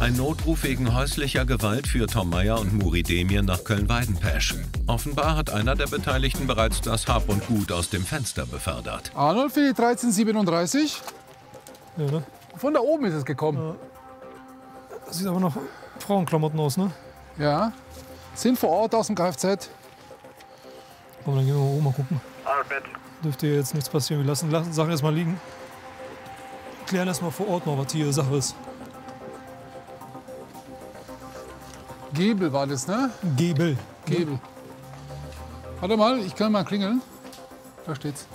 Ein Notruf wegen häuslicher Gewalt führt Tom Meyer und Muri Demir nach Köln-Weidenpesch. Offenbar hat einer der Beteiligten bereits das Hab und Gut aus dem Fenster befördert. Arnold für die 1337. Ja, ne? Von da oben ist es gekommen. Das sieht aber noch Frauenklamotten aus, ne? Ja. Sind vor Ort aus dem Kfz. Komm, dann gehen wir mal oben mal gucken. Dürfte hier jetzt nichts passieren. Wir lassen, lassen Sachen erstmal liegen. Klären erstmal vor Ort mal, was hier Sache ist. Gebel war das, ne? Gebel. Gebel. Warte mal, ich kann mal klingeln. Da steht's.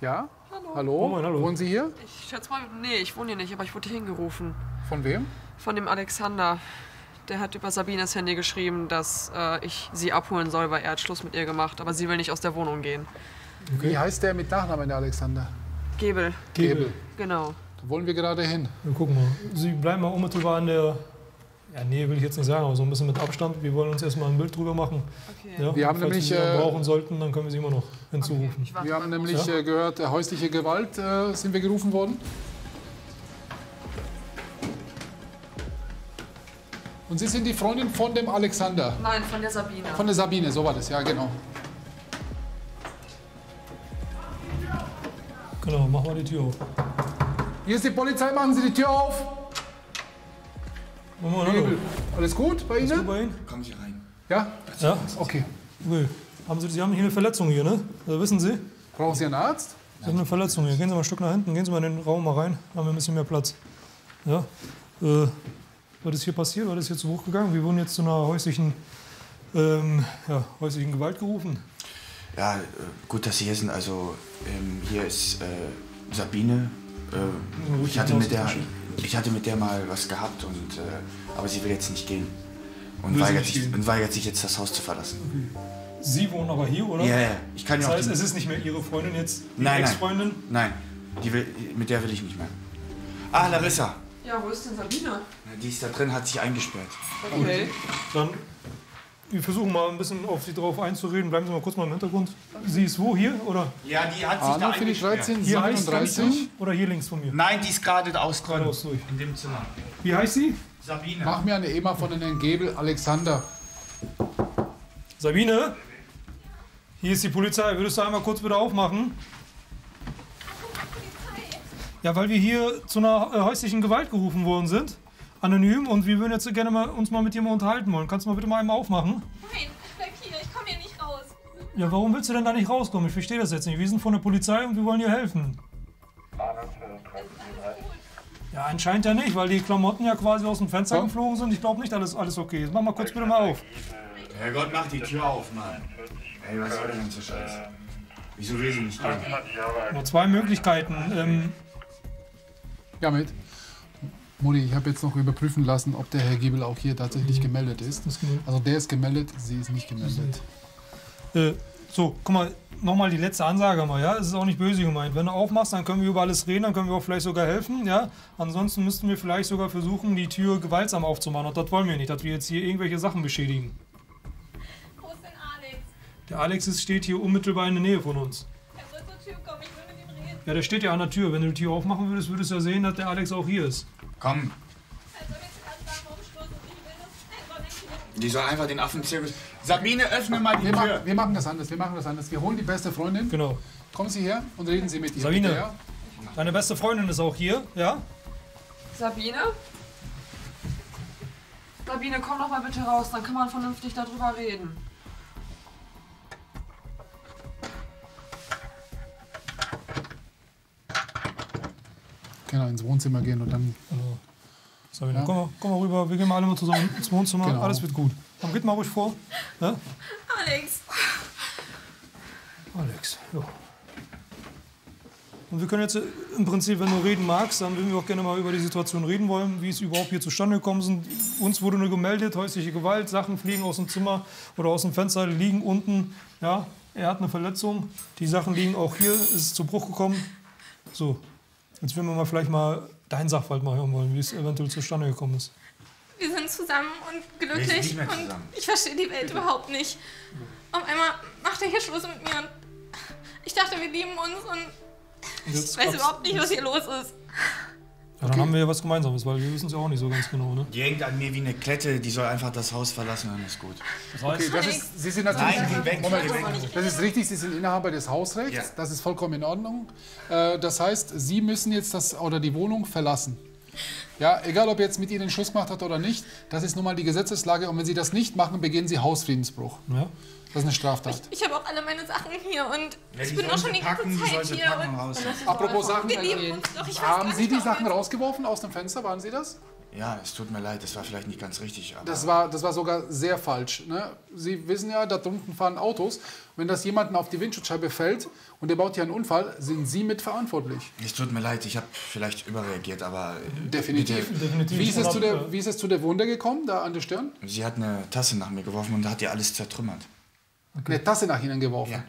Ja? Hallo? Oh, Moin, hallo. Wohnen Sie hier? Ich schätze mal, nee, ich wohne hier nicht, aber ich wurde hier hingerufen. Von wem? Von dem Alexander. Der hat über Sabines Handy geschrieben, dass äh, ich sie abholen soll, weil er hat Schluss mit ihr gemacht. Aber sie will nicht aus der Wohnung gehen. Wie heißt der mit Nachnamen, der Alexander? Gebel, Gebel. genau. Da wollen wir gerade hin. Wir gucken mal. Sie bleiben mal unmittelbar an der. Ja, nee, will ich jetzt nicht sagen, aber so ein bisschen mit Abstand. Wir wollen uns erstmal ein Bild drüber machen. Okay. Ja, Wir haben falls nämlich, wir sie dann äh, brauchen sollten, dann können wir sie immer noch hinzurufen. Warte Wir haben nämlich Ja. äh, gehört, äh, häusliche Gewalt äh, sind wir gerufen worden. Und Sie sind die Freundin von dem Alexander. Nein, von der Sabine. Von der Sabine, so war das, ja genau. Genau, mach mal die Tür auf. Hier ist die Polizei, machen Sie die Tür auf. Moin, hallo. Alles gut bei Ist gut Ihnen? bei Ihnen? Kommen Sie rein. Ja? Ja? Okay. Okay. Haben Sie, Sie haben hier eine Verletzung hier, ne? Also wissen Sie? Brauchen Sie einen Arzt? Sie haben eine Verletzung hier. Gehen Sie mal ein Stück nach hinten, gehen Sie mal in den Raum mal rein, haben wir ein bisschen mehr Platz. Ja? Äh, was ist hier passiert? Was ist hier zu Bruch gegangen? Wir wurden jetzt zu einer häuslichen, ähm, ja, häuslichen Gewalt gerufen. Ja, äh, gut, dass Sie hier sind. Also, ähm, hier ist äh, Sabine. Äh, ich, hatte mit der, ich hatte mit der mal was gehabt, und, äh, aber sie will jetzt nicht gehen. Und weigert, nicht sich, gehen? und weigert sich jetzt, das Haus zu verlassen. Sie wohnen aber hier, oder? Ja, ja, ich kann ja Das auch. heißt, es ist nicht mehr Ihre Freundin jetzt, die Nein, nein. Ex-Freundin? Nein, die will, mit der will ich nicht mehr. Ah, Larissa. Ja, wo ist denn Sabine? Die ist da drin, hat sich eingesperrt. Okay. Dann, wir versuchen mal ein bisschen auf Sie drauf einzureden. Bleiben Sie mal kurz mal im Hintergrund. Sie ist wo, hier? Oder Ja, die hat sich da Arnold für die eingesperrt. hier heißt ganz 1337. durch? Oder hier links von mir? Nein, die ist gerade aus drin. Geradeaus durch. In dem Zimmer. Wie heißt sie? Sabine. Mach mir eine EMA von den Gebel Alexander. Sabine? Hier ist die Polizei. Würdest du einmal kurz bitte aufmachen? Ja, weil wir hier zu einer äh, häuslichen Gewalt gerufen worden sind. Anonym. Und wir würden jetzt gerne mal, uns mal mit dir mal unterhalten wollen. Kannst du mal bitte mal einmal aufmachen? Nein, bleib hier, ich komme hier nicht raus. Ja, warum willst du denn da nicht rauskommen? Ich verstehe das jetzt nicht. Wir sind von der Polizei und wir wollen dir helfen. Ja, anscheinend ja nicht, weil die Klamotten ja quasi aus dem Fenster Ja. geflogen sind. Ich glaube nicht, alles, alles okay ist. Mach mal kurz bitte mal auf. Herrgott, mach die Tür auf, Mann. Ey, was soll der ganze Scheiß? Wieso will sie nicht? Nur zwei Möglichkeiten. Ähm, Ja, mit. Mutti, ich habe jetzt noch überprüfen lassen, ob der Herr Gebel auch hier tatsächlich gemeldet ist. gemeldet. Also der ist gemeldet, sie ist nicht gemeldet. Äh, so, guck mal, nochmal die letzte Ansage mal, ja? Es ist auch nicht böse gemeint. Wenn du aufmachst, dann können wir über alles reden, dann können wir auch vielleicht sogar helfen, ja? Ansonsten müssten wir vielleicht sogar versuchen, die Tür gewaltsam aufzumachen. Und das wollen wir nicht, dass wir jetzt hier irgendwelche Sachen beschädigen. Wo ist denn Alex? Der Alex ist, steht hier unmittelbar in der Nähe von uns. Er soll zur Tür kommen, ich will. Ja, der steht ja an der Tür. Wenn du die Tür aufmachen würdest, würdest du ja sehen, dass der Alex auch hier ist. Komm, hier. die soll einfach den Affenzirkus. Sabine, öffne mal die Wir, Tür. ma wir machen das anders, wir machen das anders. Wir holen die beste Freundin, Genau. kommen Sie her und reden Sie mit ihr. Sabine. bitte, ja? Deine beste Freundin ist auch hier, ja? Sabine? Sabine, komm doch mal bitte raus, dann kann man vernünftig darüber reden. Genau, ins Wohnzimmer gehen und dann. Also, Sabine, Ja. komm, mal, komm mal rüber. Wir gehen mal alle mal zusammen ins Wohnzimmer. Genau. Alles wird gut. Komm, geht mal ruhig vor. Ja? Alex. Alex, ja. Und wir können jetzt äh, im Prinzip, wenn du reden magst, dann würden wir auch gerne mal über die Situation reden wollen, wie es überhaupt hier zustande gekommen ist. Uns wurde nur gemeldet, häusliche Gewalt, Sachen fliegen aus dem Zimmer oder aus dem Fenster, liegen unten. Ja, er hat eine Verletzung. Die Sachen liegen auch hier, es ist zu Bruch gekommen. So, jetzt würden wir mal vielleicht mal deinen Sachverhalt mal hören wollen, wie es eventuell zustande gekommen ist. Wir sind zusammen und glücklich. mehr und zusammen. ich verstehe die Welt überhaupt nicht. Auf einmal macht er hier Schluss mit mir und ich dachte, wir lieben uns und Und ich weiß überhaupt nicht, was hier los ist. Ja, dann haben wir ja was Gemeinsames, weil wir wissen es ja auch nicht so ganz genau. Ne? Die hängt an mir wie eine Klette, die soll einfach das Haus verlassen, dann ist gut. Okay, das ist, Sie sind natürlich. Nein, geh weg, Moment, geh weg. das ist richtig, Sie sind Inhaber des Hausrechts. Ja. Das ist vollkommen in Ordnung. Äh, das heißt, Sie müssen jetzt das oder die Wohnung verlassen. Ja, egal ob jetzt mit Ihnen Schluss gemacht hat oder nicht, das ist nun mal die Gesetzeslage. Und wenn Sie das nicht machen, begehen Sie Hausfriedensbruch. Ja? Das ist eine Straftat. Ich habe auch alle meine Sachen hier und Ja, ich bin auch schon die ganze packen, die Zeit hier. packen Und raus. Apropos Sachen, wir lieben uns doch. Ich haben Sie die Sachen rausgeworfen aus dem Fenster? Waren Sie das? Ja, es tut mir leid, das war vielleicht nicht ganz richtig, aber Das war, das war sogar sehr falsch. Ne? Sie wissen ja, da drunten fahren Autos. Wenn das jemanden auf die Windschutzscheibe fällt und der baut hier einen Unfall, sind Sie mitverantwortlich. es tut mir leid, ich habe vielleicht überreagiert, aber äh, Definitiv. bitte, Definitiv. Wie ist, es zu der, wie ist es zu der Wunde gekommen, da an der Stirn? sie hat eine Tasse nach mir geworfen und hat ihr alles zertrümmert. Eine Tasse nach Ihnen geworfen. Ja.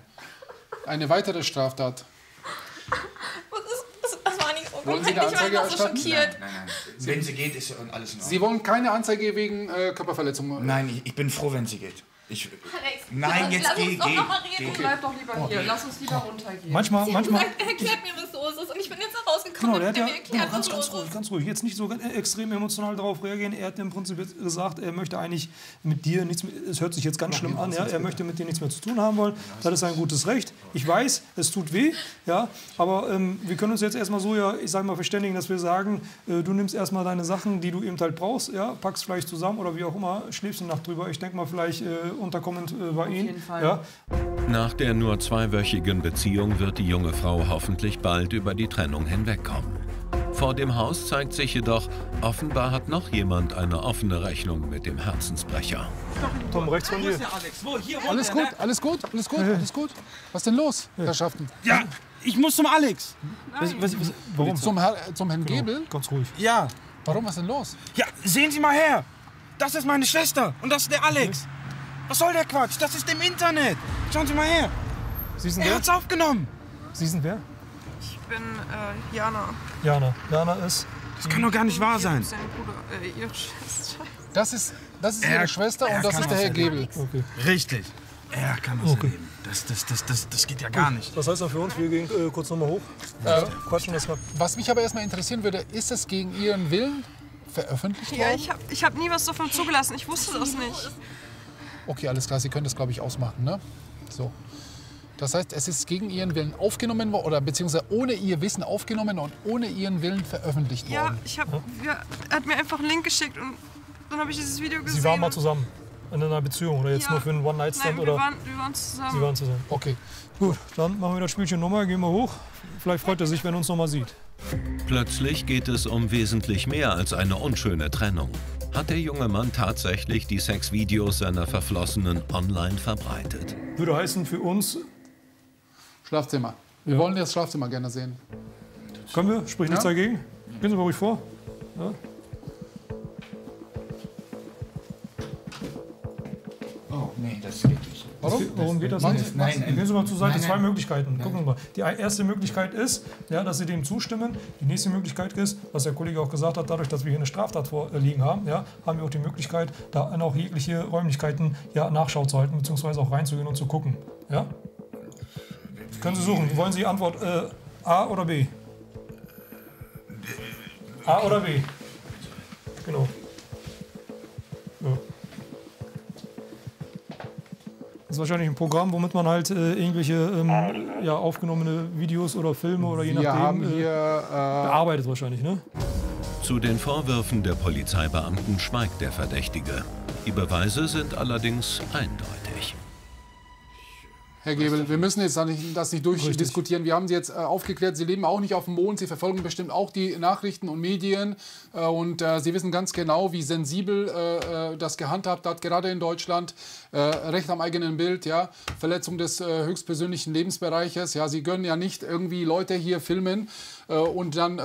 Eine weitere Straftat. Was, ist, das, das war nicht so Wollen Sie eine Ich war Anzeige einfach so erstatten? schockiert. Nein, nein. Wenn sie geht, ist alles in Sie Ordnung. wollen keine Anzeige wegen äh, Körperverletzung. Nein, ich, ich bin froh, wenn sie geht. Ich, Alex, Nein, lass- jetzt lass geh, uns doch geh, mal geh. reden. Bleib doch lieber hier. Lass uns lieber runtergehen. Manchmal, Sie manchmal. gesagt, erklärt mir, was los ist. Und ich bin jetzt rausgekommen Genau, und der hat ja mir erklärt, genau, ganz, ganz ruhig, ganz ruhig. Jetzt nicht so extrem emotional darauf reagieren. Er hat im Prinzip gesagt, er möchte eigentlich mit dir nichts mehr, es hört sich jetzt ganz schlimm an, ja, er möchte mit dir nichts mehr zu tun haben wollen. Das ist sein gutes Recht. Ich weiß, es tut weh, ja, aber ähm, wir können uns jetzt erstmal so, ja, ich sage mal, verständigen, dass wir sagen, äh, du nimmst erstmal deine Sachen, die du eben halt brauchst, ja, packst vielleicht zusammen oder wie auch immer, schläfst eine Nacht drüber. Ich denke mal, vielleicht äh, unterkommend äh, bei Fall. Ja. Nach der nur zweiwöchigen Beziehung wird die junge Frau hoffentlich bald über die Trennung hinwegkommen. Vor dem Haus zeigt sich jedoch, offenbar hat noch jemand eine offene Rechnung mit dem Herzensbrecher. Tom, rechts von dir. Alles gut, alles gut, alles gut, alles gut. Was ist denn los, Herrschaften? Ja, ich muss zum Alex. Was, was, was, warum? Zum, Herr, zum Herrn Gebel? Ganz ruhig. Ja. Warum, was ist denn los? Ja, sehen Sie mal her. Das ist meine Schwester und das ist der Alex. Was soll der Quatsch? Das ist im Internet. Schauen Sie mal her. Sie sind Er wer? hat's aufgenommen. Sie sind wer? Ich bin äh, Jana. Jana. Jana ist. Das kann doch gar nicht wahr sein. Sein Bruder, äh, ihre Schwester. Das ist, das ist Er- Ihre Schwester er und das kann ist der Herr. Gebel. Okay. Richtig. Er kann was Okay. erleben. Das, das, das, das, das geht ja gar nicht. Was heißt das für uns? Wir gehen äh, kurz nochmal hoch. Äh, quatschen das mal. Was mich aber erstmal interessieren würde, ist es gegen Ihren Willen veröffentlicht worden? Ja, ich habe ich hab nie was davon zugelassen. Ich wusste das nicht. Okay, alles klar, Sie können das, glaube ich, ausmachen, ne? So. Das heißt, es ist gegen Ihren Willen aufgenommen worden, oder beziehungsweise ohne Ihr Wissen aufgenommen und ohne Ihren Willen veröffentlicht Ja, worden. ich habe. Ja, er hat mir einfach einen Link geschickt und dann habe ich dieses Video gesehen. Sie waren mal zusammen. In einer Beziehung oder jetzt Ja. nur für einen One-Night-Stand oder? waren, wir waren zusammen. Sie waren zusammen. Okay. Gut, dann machen wir das Spielchen nochmal, gehen wir hoch. Vielleicht freut er sich, wenn er uns nochmal sieht. Plötzlich geht es um wesentlich mehr als eine unschöne Trennung. Hat der junge Mann tatsächlich die Sexvideos seiner Verflossenen online verbreitet? Würde heißen für uns, Schlafzimmer. Wir wollen das Schlafzimmer gerne sehen. können wir, sprich nichts Ja. dagegen. Gehen Sie mal ruhig vor. Oh, nee, das geht nicht. Warum? Warum geht das nicht? Sie- Nein, nein. Gehen Sie mal zur Seite, Nein, zwei. Möglichkeiten. Gucken wir mal. Die erste Möglichkeit ist, ja, dass Sie dem zustimmen. Die nächste Möglichkeit ist, was der Kollege auch gesagt hat, dadurch, dass wir hier eine Straftat vorliegen haben, ja, haben wir auch die Möglichkeit, da auch jegliche Räumlichkeiten ja, Nachschau zu halten, beziehungsweise auch reinzugehen und zu gucken. Ja? Können Sie suchen. Wollen Sie Antwort äh, A oder B? A oder B? Genau. Ja. Das ist wahrscheinlich ein Programm, womit man halt äh, irgendwelche ähm, ja, aufgenommene Videos oder Filme oder je Wir nachdem haben äh, hier äh, bearbeitet wahrscheinlich, ne? Zu den Vorwürfen der Polizeibeamten schweigt der Verdächtige. Die Beweise sind allerdings eindeutig. Herr Gebel, wir müssen jetzt das nicht durchdiskutieren. Wir haben Sie jetzt äh, aufgeklärt, Sie leben auch nicht auf dem Mond, Sie verfolgen bestimmt auch die Nachrichten und Medien äh, und äh, Sie wissen ganz genau, wie sensibel äh, äh, das gehandhabt hat, gerade in Deutschland. Äh, Recht am eigenen Bild, ja, Verletzung des höchstpersönlichen Lebensbereiches. Ja, Sie können ja nicht irgendwie Leute hier filmen und dann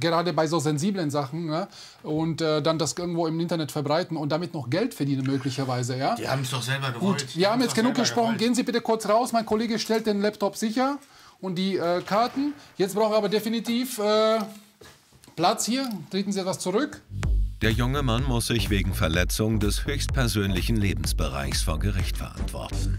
gerade bei so sensiblen Sachen ne, und dann das irgendwo im Internet verbreiten und damit noch Geld verdienen möglicherweise, ja. Die haben es doch selber gewollt. Gut, wir haben jetzt genug gesprochen. Gehen Sie bitte kurz raus. Mein Kollege stellt den Laptop sicher und die äh, Karten. Jetzt brauche ich aber definitiv äh, Platz hier. Treten Sie etwas zurück. Der junge Mann muss sich wegen Verletzung des höchstpersönlichen Lebensbereichs vor Gericht verantworten.